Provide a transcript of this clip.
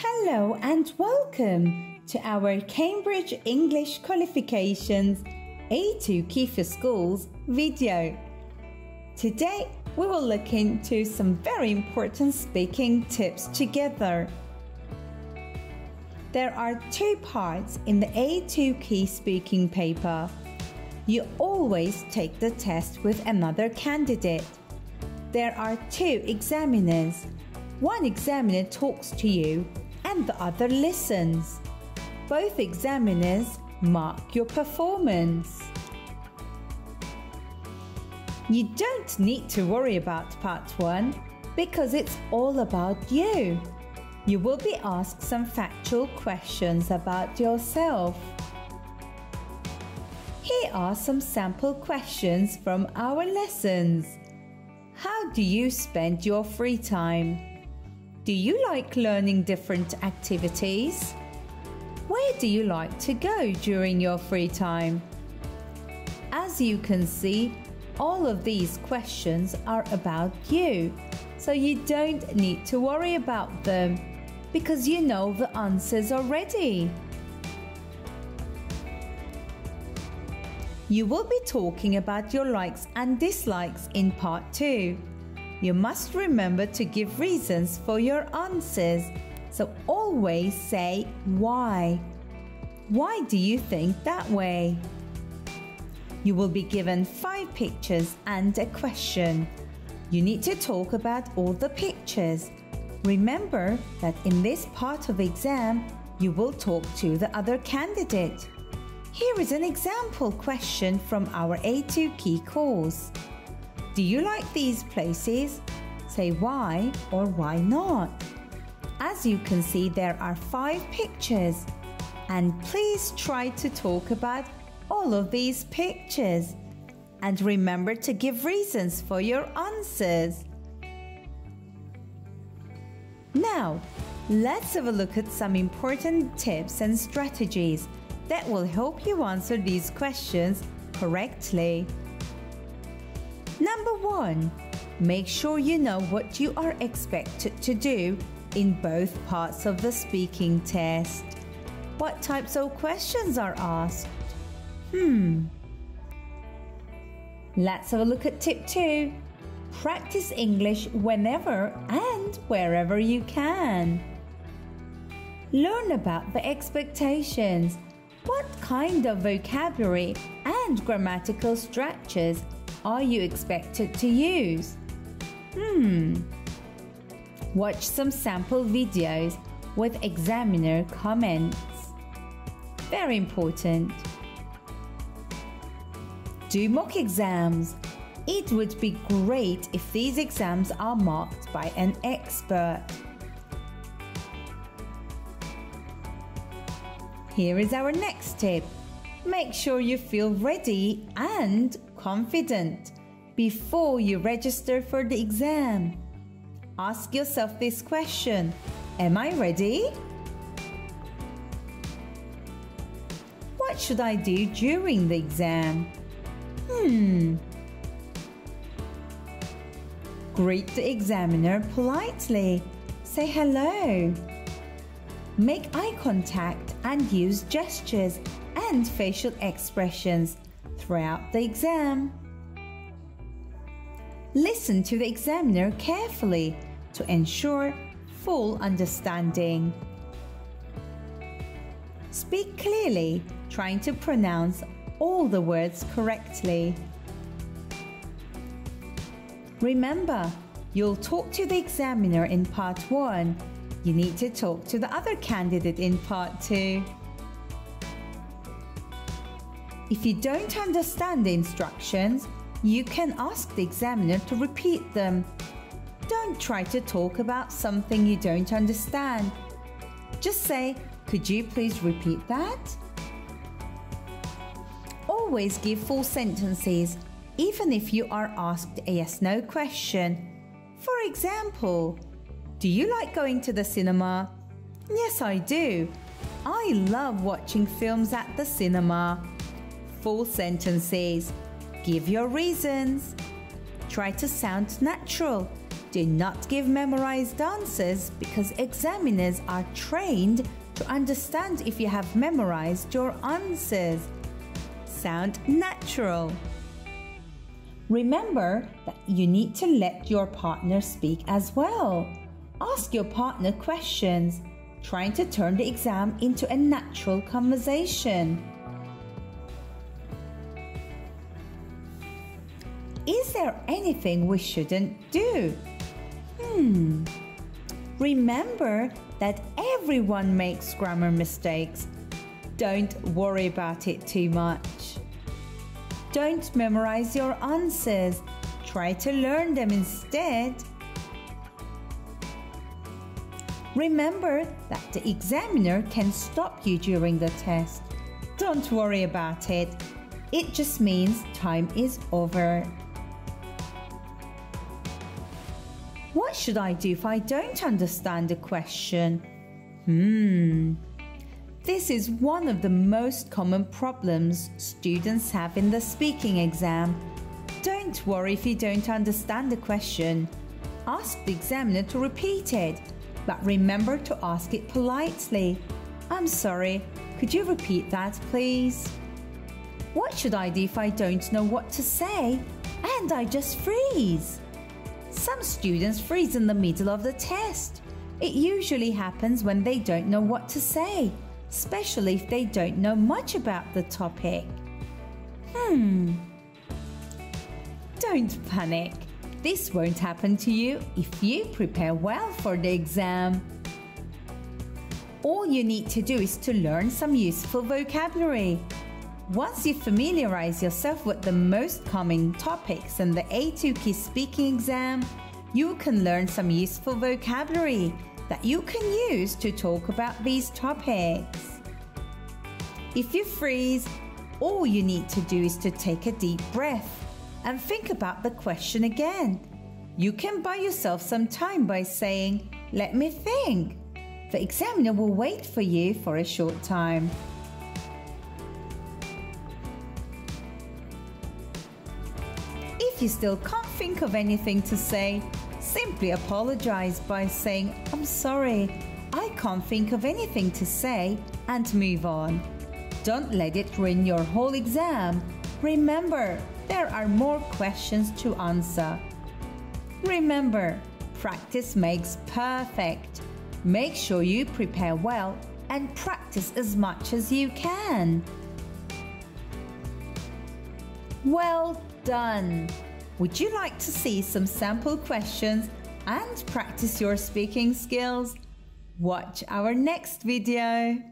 Hello and welcome to our Cambridge English Qualifications A2 Key for Schools video. Today we will look into some very important speaking tips together. There are two parts in the A2 Key speaking paper. You always take the test with another candidate. There are two examiners. One examiner talks to you and the other listens. Both examiners mark your performance. You don't need to worry about part 1 because it's all about you. You will be asked some factual questions about yourself. Here are some sample questions from our lessons. How do you spend your free time? Do you like learning different activities? Where do you like to go during your free time? As you can see, all of these questions are about you, so you don't need to worry about them because you know the answers already. You will be talking about your likes and dislikes in part 2. You must remember to give reasons for your answers, so always say why. Why do you think that way? You will be given five pictures and a question. You need to talk about all the pictures. Remember that in this part of the exam, you will talk to the other candidate. Here is an example question from our A2 Key course. Do you like these places? Say why or why not. As you can see, there are five pictures. And please try to talk about all of these pictures. And remember to give reasons for your answers. Now, let's have a look at some important tips and strategies that will help you answer these questions correctly. Number one, make sure you know what you are expected to do in both parts of the speaking test. What types of questions are asked? Hmm. Let's have a look at tip two. Practice English whenever and wherever you can. Learn about the expectations. What kind of vocabulary and grammatical structures are you expected to use? Hmm. Watch some sample videos with examiner comments. Very important. Do mock exams. It would be great if these exams are marked by an expert. Here is our next tip. Make sure you feel ready and confident before you register for the exam. Ask yourself this question Am I ready? What should I do during the exam? Hmm. Greet the examiner politely. Say hello. Make eye contact and use gestures and facial expressions throughout the exam. Listen to the examiner carefully to ensure full understanding. Speak clearly, trying to pronounce all the words correctly. Remember, you'll talk to the examiner in part 1. You need to talk to the other candidate in part 2. If you don't understand the instructions, you can ask the examiner to repeat them. Don't try to talk about something you don't understand. Just say, could you please repeat that? Always give full sentences, even if you are asked a yes no question. For example, do you like going to the cinema? Yes, I do. I love watching films at the cinema full sentences. Give your reasons. Try to sound natural. Do not give memorized answers because examiners are trained to understand if you have memorized your answers. Sound natural. Remember that you need to let your partner speak as well. Ask your partner questions, trying to turn the exam into a natural conversation. There anything we shouldn't do? Hmm. Remember that everyone makes grammar mistakes. Don't worry about it too much. Don't memorize your answers. Try to learn them instead. Remember that the examiner can stop you during the test. Don't worry about it. It just means time is over. What should I do if I don't understand a question? Hmm. This is one of the most common problems students have in the speaking exam. Don't worry if you don't understand the question. Ask the examiner to repeat it, but remember to ask it politely. I'm sorry, could you repeat that, please? What should I do if I don't know what to say and I just freeze? Some students freeze in the middle of the test. It usually happens when they don't know what to say, especially if they don't know much about the topic. Hmm. Don't panic. This won't happen to you if you prepare well for the exam. All you need to do is to learn some useful vocabulary. Once you familiarize yourself with the most common topics in the A2 Key speaking exam, you can learn some useful vocabulary that you can use to talk about these topics. If you freeze, all you need to do is to take a deep breath and think about the question again. You can buy yourself some time by saying, Let me think. The examiner will wait for you for a short time. If you still can't think of anything to say, simply apologize by saying, I'm sorry, I can't think of anything to say, and move on. Don't let it ruin your whole exam. Remember, there are more questions to answer. Remember, practice makes perfect. Make sure you prepare well and practice as much as you can. Well done! Would you like to see some sample questions and practice your speaking skills? Watch our next video.